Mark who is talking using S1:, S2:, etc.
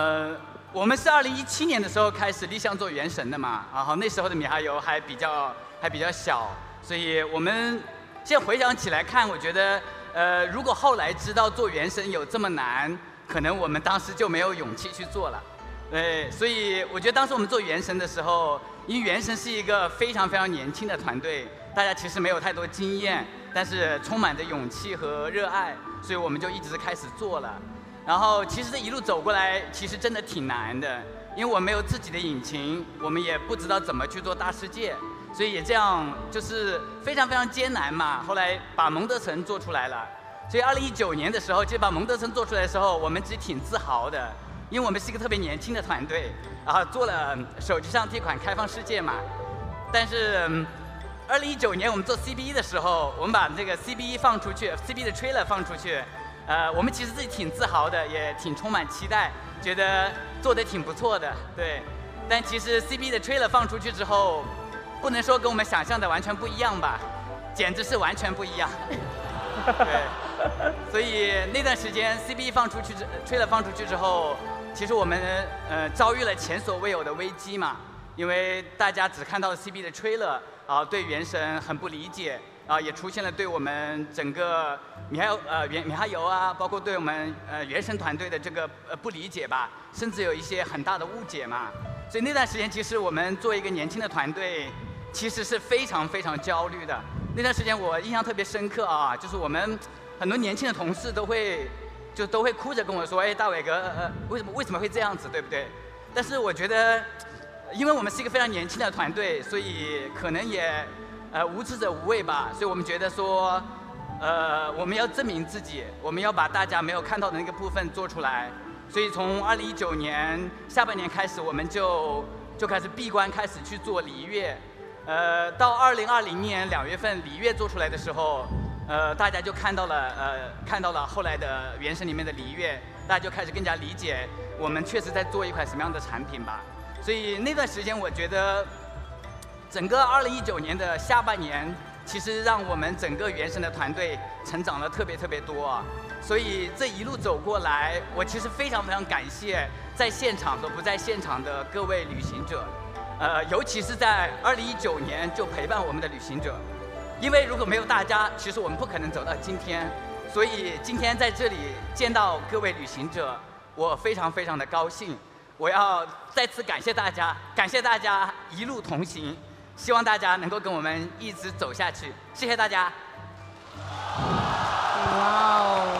S1: 呃，我们是二零一七年的时候开始立项做《原神》的嘛，然后那时候的米哈游还比较还比较小，所以我们现在回想起来看，我觉得，呃，如果后来知道做《原神》有这么难，可能我们当时就没有勇气去做了。对，所以我觉得当时我们做《原神》的时候，因为《原神》是一个非常非常年轻的团队，大家其实没有太多经验，但是充满着勇气和热爱，所以我们就一直开始做了。然后其实这一路走过来，其实真的挺难的，因为我没有自己的引擎，我们也不知道怎么去做大世界，所以也这样就是非常非常艰难嘛。后来把蒙德城做出来了，所以二零一九年的时候，其实把蒙德城做出来的时候，我们其实挺自豪的，因为我们是一个特别年轻的团队，然后做了手机上第一款开放世界嘛。但是二零一九年我们做 CBE 的时候，我们把这个 CBE 放出去，CB 的 trailer 放出去。呃，我们其实自己挺自豪的，也挺充满期待，觉得做的挺不错的，对。但其实 CB 的 trailer 放出去之后，不能说跟我们想象的完全不一样吧，简直是完全不一样。对。所以那段时间 CB 放出去之 trailer 放出去之后，其实我们呃遭遇了前所未有的危机嘛，因为大家只看到了 CB 的 trailer，啊，对原神很不理解。啊，也出现了对我们整个米哈游呃原米哈游啊，包括对我们呃原神团队的这个呃不理解吧，甚至有一些很大的误解嘛。所以那段时间，其实我们作为一个年轻的团队，其实是非常非常焦虑的。那段时间我印象特别深刻啊，就是我们很多年轻的同事都会就都会哭着跟我说：“哎，大伟哥，呃，为什么为什么会这样子，对不对？”但是我觉得，因为我们是一个非常年轻的团队，所以可能也。呃，无知者无畏吧，所以我们觉得说，呃，我们要证明自己，我们要把大家没有看到的那个部分做出来。所以从二零一九年下半年开始，我们就就开始闭关，开始去做璃月。呃，到二零二零年两月份璃月做出来的时候，呃，大家就看到了，呃，看到了后来的原神里面的璃月，大家就开始更加理解我们确实在做一款什么样的产品吧。所以那段时间，我觉得。整个二零一九年的下半年，其实让我们整个原神的团队成长了特别特别多，所以这一路走过来，我其实非常非常感谢在现场和不在现场的各位旅行者，呃，尤其是在二零一九年就陪伴我们的旅行者，因为如果没有大家，其实我们不可能走到今天，所以今天在这里见到各位旅行者，我非常非常的高兴，我要再次感谢大家，感谢大家一路同行。希望大家能够跟我们一直走下去，谢谢大家。哇哦！